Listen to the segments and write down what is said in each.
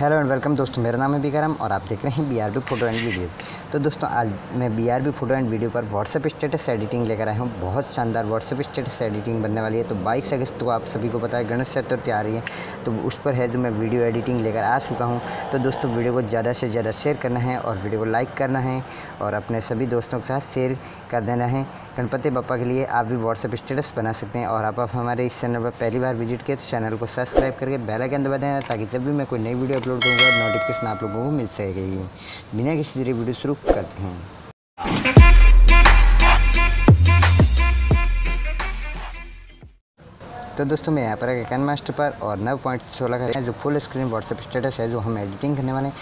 Hello and welcome दोस्तों, मेरा नाम है बिकारम और आप देख रहे हैं B R B photo and video तो दोस्तों, आज मैं B R B photo and video पर व्हाट्सएप स्टेटस एडिटिंग लेकर आया हूँ। बहुत शानदार व्हाट्सएप स्टेटस एडिटिंग बनने वाली है। तो 22 अगस्त को आप सभी को पता है, गणेश चतुर्थी आ रही है। तो उस पर है जो मैं वीडियो एडिटिंग लेकर आ चुका हूँ। तो दोस्तों वीडियो को ज़्यादा से ज़्यादा शेयर करना है और वीडियो को लाइक करना है और अपने सभी दोस्तों के साथ शेयर कर देना है। गणपति बप्पा के लिए आप भी व्हाट्सएप स्टेटस बना सकते हैं और आप हमारे इस चैनल पर पहली बार विज़िट किए तो चैनल को सब्सक्राइब करके बेल आइकन दबा देना ताकि जब भी मैं कोई नई वीडियो अपलोड करूँगा नोटिफिकेशन आप लोगों को मिल सकेगी। बिना किसी देरी वीडियो शुरू करते हैं। तो दोस्तों, मैं यहाँ पर कैन मास्टर पर और नव पॉइंट सोलह का जो फुल स्क्रीन व्हाट्सएप स्टेटस है, जो हम एडिटिंग करने वाले हैं।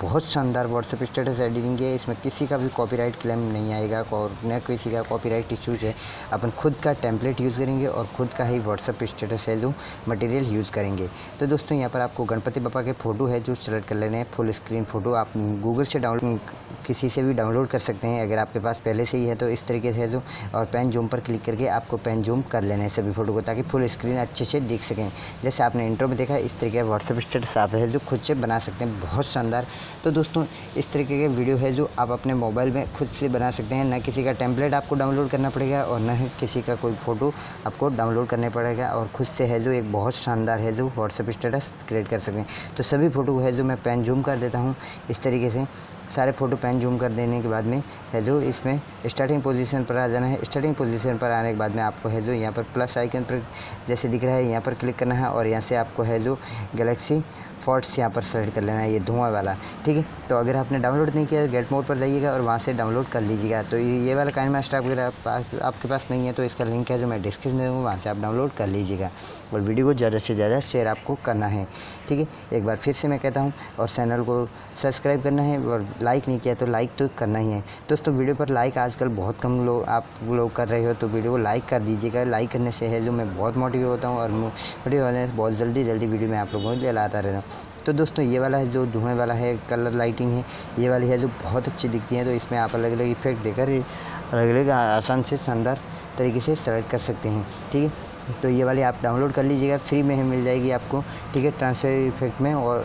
बहुत शानदार व्हाट्सअप स्टेटस एडिटिंग है। इसमें किसी का भी कॉपीराइट क्लेम नहीं आएगा और न किसी का कॉपीराइट इशूज़ है। अपन खुद का टेम्पलेट यूज़ करेंगे और खुद का ही व्हाट्सअप स्टेटस है जो मटेरियल यूज़ करेंगे। तो दोस्तों, यहाँ पर आपको गणपति पापा के फ़ोटो है जो सेलेक्ट कर लेने हैं। फुल स्क्रीन फ़ोटो आप गूगल से डाउनलोड किसी से भी डाउनलोड कर सकते हैं। अगर आपके पास पहले से ही है तो इस तरीके से जो। और पेन जूम पर क्लिक करके आपको पेन जूम कर लेना है सभी फ़ोटो को, ताकि फुल स्क्रीन अच्छे से देख सकें। जैसे आपने इंट्रो में देखा, इस तरीके का व्हाट्सएप स्टेटस आप है जो खुद से बना सकते हैं। बहुत शानदार तो दोस्तों, इस तरीके के वीडियो है जो आप अपने मोबाइल में खुद से बना सकते हैं। न किसी का टेम्पलेट आपको डाउनलोड करना पड़ेगा और न ही किसी का कोई फ़ोटो आपको डाउनलोड करने पड़ेगा और खुद से है जो एक बहुत शानदार है जो व्हाट्सअप स्टेटस क्रिएट कर सकें। तो सभी फ़ोटो है जो मैं पेन जूम कर देता हूँ इस तरीके से। सारे फ़ोटो पेन जूम कर देने के बाद में है जो इसमें स्टार्टिंग पोजीशन पर आ जाना है। स्टार्टिंग पोजीशन पर आने के बाद में आपको है जो यहाँ पर प्लस आइकन पर जैसे दिख रहा है, यहाँ पर क्लिक करना है और यहाँ से आपको है जो गैलेक्सी फोर्ट्स यहाँ पर सेलेक्ट कर लेना है, ये धुआँ वाला। ठीक है? तो अगर आपने डाउनलोड नहीं किया, गेट मोड पर जाइएगा और वहाँ से डाउनलोड कर लीजिएगा। तो ये वाला काइन मास्टर अगर आपके पास नहीं है तो इसका लिंक है जो मैं डिस्क्रिप्शन में दूँगा, वहाँ से आप डाउनलोड कर लीजिएगा। और वीडियो को ज़्यादा से ज़्यादा शेयर आपको करना है। ठीक है? एक बार फिर से मैं कहता हूँ, और चैनल को सब्सक्राइब करना है, और लाइक नहीं किया तो लाइक तो करना ही है। दोस्तों, वीडियो पर लाइक आजकल बहुत कम लोग आप लोग कर रहे हो तो वीडियो को लाइक कर दीजिएगा। लाइक करने से है जो मैं बहुत मोटिवेट होता हूँ, और मोटिवेट होने से बहुत जल्दी जल्दी वीडियो मैं आप लोगों को लाता रहता हूँ। तो दोस्तों, ये वाला है जो धुएँ वाला है कलर लाइटिंग है, ये वाली है जो बहुत अच्छी दिखती है तो इसमें आप अलग अलग इफ़ेक्ट देकर अलग अलग आसान से शानदार तरीके से सेलेक्ट कर सकते हैं, ठीक है? तो ये वाली आप डाउनलोड कर लीजिएगा फ्री में मिल जाएगी आपको, ठीक है? ट्रांसफ़र इफ़ेक्ट में और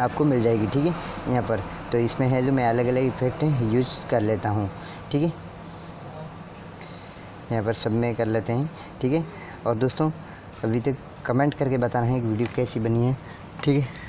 आपको मिल जाएगी, ठीक है? यहाँ पर तो इसमें है जो मैं अलग अलग इफ़ेक्ट यूज़ कर लेता हूँ, ठीक है? यहाँ पर सब में कर लेते हैं, ठीक है? और दोस्तों, अभी तक कमेंट करके बताना है कि वीडियो कैसी बनी है। ठीक है।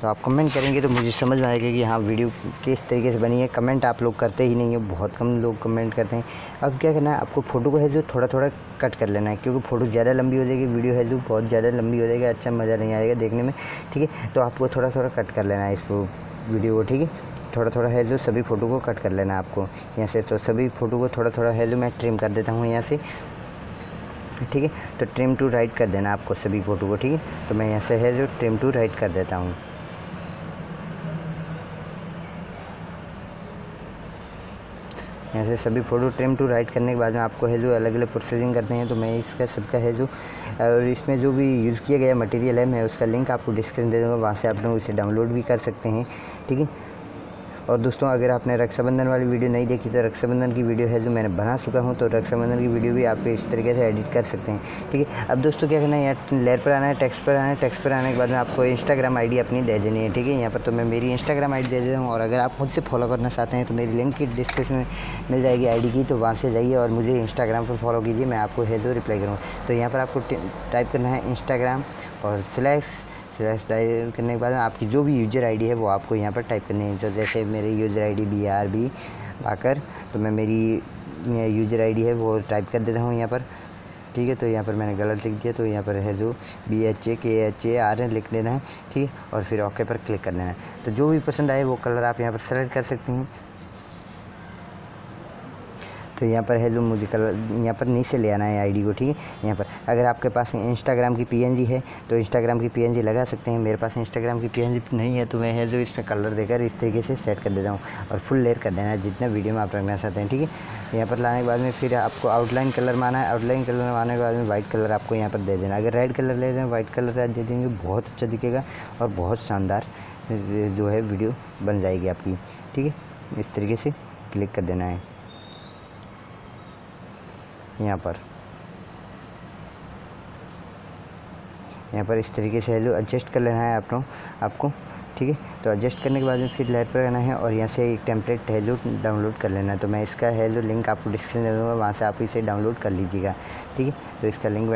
तो आप कमेंट करेंगे तो मुझे समझ में आएगा कि हाँ वीडियो किस तरीके से बनी है। कमेंट आप लोग करते ही नहीं है, बहुत कम लोग कमेंट करते हैं। अब क्या करना है, आपको फ़ोटो को है जो थोड़ा थोड़ा कट कर लेना है, क्योंकि फ़ोटो ज़्यादा लंबी हो जाएगी वीडियो है जो बहुत ज़्यादा लंबी हो जाएगी अच्छा मज़ा नहीं आएगा देखने में, ठीक है। तो आपको थोड़ा थोड़ा कट कर लेना है इसको वीडियो को, ठीक है। थोड़ा थोड़ा है जो सभी फ़ोटो को कट कर लेना है आपको। यहाँ से तो सभी फ़ोटो को थोड़ा थोड़ा है जो मैं ट्रिम कर देता हूँ यहाँ से। ठीक है? तो ट्रिम टू राइट कर देना आपको सभी फ़ोटो को, ठीक है? तो मैं यहाँ से है जो ट्रिम टू राइट कर देता हूँ। यहाँ से सभी फ़ोटो ट्रिम टू राइट करने के बाद में आपको है जो अलग अलग प्रोसेसिंग करते हैं तो मैं इसका सबका है जो, और इसमें जो भी यूज़ किया गया मटेरियल है, मैं उसका लिंक आपको डिस्क्रिप्शन दे दूँगा, वहाँ से आप लोग इसे डाउनलोड भी कर सकते हैं, ठीक है? और दोस्तों, अगर आपने रक्षाबंधन वाली वीडियो नहीं देखी तो रक्षाबंधन की वीडियो है जो मैंने बना चुका हूँ तो रक्षाबंधन की वीडियो भी आप इस तरीके से एडिट कर सकते हैं। ठीक है, अब दोस्तों क्या करना है, यहाँ लेयर पर आना है टेक्स्ट पर आना है टेक्स्ट पर आने के बाद में आपको इंस्टाग्राम आईडी अपनी दे देनी है, ठीक है? यहाँ पर तो मैं मेरी इंस्टाग्राम आई दे देता हूँ, और अगर आप मुझसे फॉलो करना चाहते हैं तो मेरी लिंक की डिस्क्रिप्शन में मिल जाएगी आईडी की तो वहाँ से जाइए और मुझे इंस्टाग्राम पर फॉलो कीजिए, मैं आपको है जो रिप्लाई करूँगा। तो यहाँ पर आपको टाइप करना है इंस्टाग्राम और स्लैक्स स्लैश टाइप करने के बाद आपकी जो भी यूज़र आईडी है, वो आपको यहाँ पर टाइप करनी है। तो जैसे मेरी user ID B R B आकर तो मैं मेरी यूज़र आईडी है, वो टाइप कर देता हूँ यहाँ पर। ठीक है तो यहाँ पर मैंने गलत लिख दिया तो यहाँ पर है जो बी एच ए के एच ए आर लिख देना है। ठीक है, और फिर ओके पर क्लिक कर देना है। तो जो भी पसंद आए, वो कलर आप यहाँ पर सेलेक्ट कर सकते हैं। तो यहाँ पर है जो मुझे कलर यहाँ पर नीचे ले आना है आईडी को, ठीक है? यहाँ पर। अगर आपके पास इंस्टाग्राम की पीएनजी है तो इंस्टाग्राम की पीएनजी लगा सकते हैं। मेरे पास इंस्टाग्राम की पीएनजी नहीं है तो मैं है जो इसमें कलर देकर इस तरीके से सेट कर देता हूँ और फुल लेयर कर देना है जितना वीडियो में आप रखना चाहते हैं, ठीक है? यहाँ पर लाने के बाद में फिर आपको आउटलाइन कलर माना है। आउटलाइन कलर मारने के बाद में वाइट कलर आपको यहाँ पर दे देना अगर रेड कलर ले दें वाइट कलर दे देंगे, बहुत अच्छा दिखेगा और बहुत शानदार, जो है वीडियो बन जाएगी आपकी, ठीक है? इस तरीके से क्लिक कर देना है। यहाँ पर। यहाँ पर इस तरीके से एडजस्ट कर लेना है आप लोग आपको। ठीक है? तो एडजस्ट करने के बाद में फिर लेयर पर आना है और यहाँ से एक टेम्पलेट हेलो डाउनलोड कर लेना तो मैं इसका हेलो लिंक आपको डिस्क्रिप्शन दे दूँगा, वहाँ से आप इसे डाउनलोड कर लीजिएगा। ठीक है? तो इसका लिंक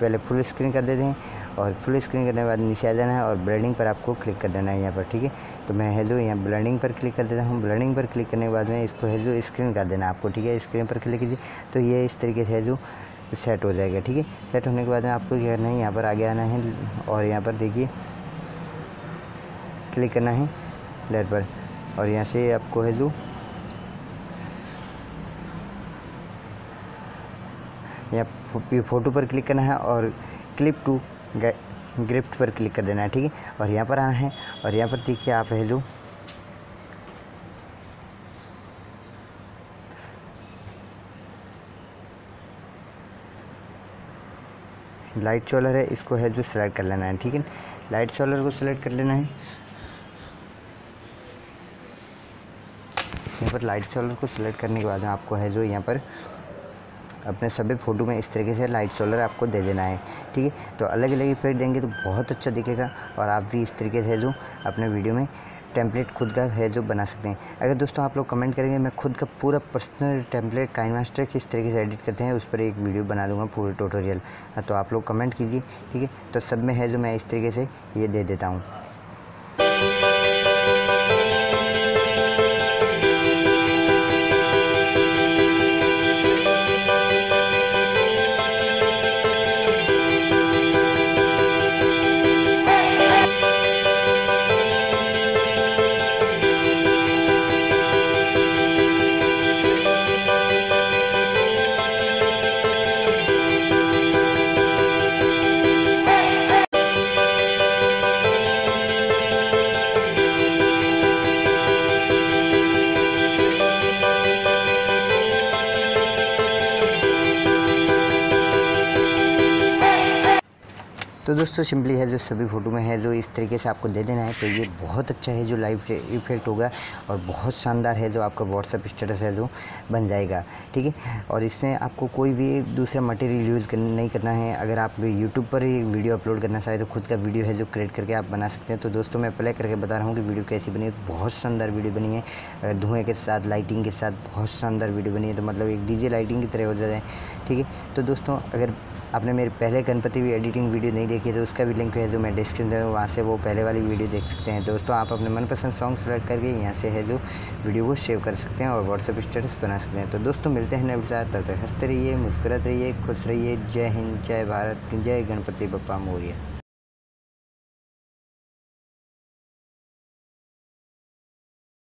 पहले फुल स्क्रीन कर देते हैं और फुल स्क्रीन करने के बाद नीचे आ जाना है और ब्लडिंग पर आपको क्लिक कर देना है यहाँ पर, ठीक है? तो मैं हेलो यहाँ ब्लडिंग पर क्लिक कर देता हूँ। ब्लडिंग पर क्लिक करने के बाद में इसको हेलो स्क्रीन कर देना आपको, ठीक है? स्क्रीन पर क्लिक कीजिए तो ये इस तरीके से हेलो सेट हो जाएगा, ठीक है? सेट होने के बाद में आपको क्या करना है? यहाँ पर आगे आना है और यहाँ पर देखिए क्लिक करना है। लेयर पर और यहाँ से आपको है जो यहाँ फ़ोटो पर क्लिक करना है और क्लिप टू ग्रिफ्ट पर क्लिक कर देना है, ठीक है? और यहाँ पर आना है और यहाँ पर देखिए आप है जो लाइट सोलर है, इसको है जो सेलेक्ट कर लेना है, ठीक है? लाइट सोलर को सिलेक्ट कर लेना है। पर लाइट सोलर को सिलेक्ट करने के बाद में आपको है जो यहाँ पर अपने सभी फ़ोटो में इस तरीके से लाइट सोलर आपको दे देना है, ठीक है? तो अलग अलग इफ़ेक्ट देंगे तो बहुत अच्छा दिखेगा और आप भी इस तरीके से जो अपने वीडियो में टेम्पलेट खुद का है जो बना सकते हैं। अगर दोस्तों आप लोग कमेंट करेंगे, मैं खुद का पूरा पर्सनल टेम्पलेट काइन मास्टर किस तरीके से एडिट करते हैं, उस पर एक वीडियो बना दूँगा पूरे ट्यूटोरियल तो आप लोग कमेंट कीजिए, ठीक है? तो सब में है जो मैं इस तरीके से ये दे देता हूँ। तो दोस्तों सिंपली है जो सभी फ़ोटो में है जो इस तरीके से आपको दे देना है तो ये बहुत अच्छा है जो लाइव इफ़ेक्ट होगा और बहुत शानदार है जो आपका व्हाट्सअप स्टेटस है जो बन जाएगा ठीक है? और इसमें आपको कोई भी दूसरा मटेरियल यूज़ कर, नहीं करना है। अगर आप यूट्यूब पर ही वीडियो अपलोड करना चाहें तो खुद का वीडियो है जो क्रिएट करके आप बना सकते हैं। तो दोस्तों मैं प्ले करके बता रहा हूँ कि वीडियो कैसी बनी है। बहुत शानदार वीडियो बनी है। धुएँ के साथ लाइटिंग के साथ बहुत शानदार वीडियो बनी है। तो मतलब एक डीजे लाइटिंग की तरह हो जाए ठीक है? तो दोस्तों अगर आपने मेरे पहले गणपति भी एडिटिंग वीडियो नहीं देखी है तो उसका भी लिंक है जो मैं डिस्क्रिप्शन में वहाँ से वो पहले वाली वीडियो देख सकते हैं। दोस्तों, आप अपने मनपसंद सॉन्ग सेलेक्ट करके यहाँ से है जो वीडियो को सेव कर सकते हैं और व्हाट्सअप स्टेटस बना सकते हैं। तो दोस्तों, मिलते हैं नए साथ तब तक हँसते रहिए, मुस्कुराते रहिए, खुश रहिए। जय हिंद, जय भारत, जय गणपति बप्पा मौर्य।